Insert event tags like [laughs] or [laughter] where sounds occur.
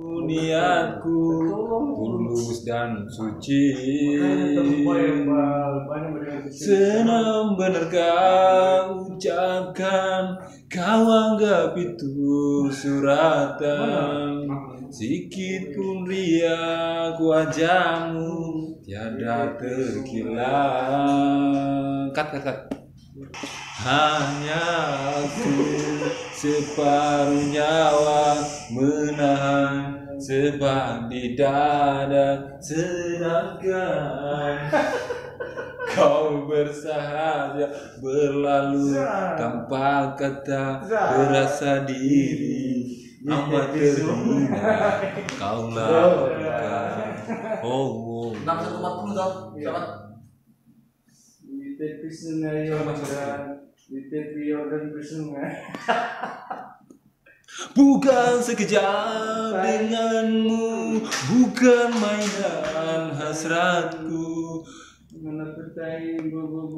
niatku tulus dan suci. Senang bener kau ucapkan kau anggap itu suratan. Sikit pun riak wajahmu tiada terkilat Kat kat kat Hanya aku separuh nyawa menahan sebab di dada sedangkan [laughs] kau bersahaja berlalu tanpa kata berasa diri. Amat terhina kau [laughs] lakukan. Oh, oh. enam satu empat puluh dong siapa Dite Krishna [laughs] Bukan sekejap denganmu Bukan mainan hasratku. Mana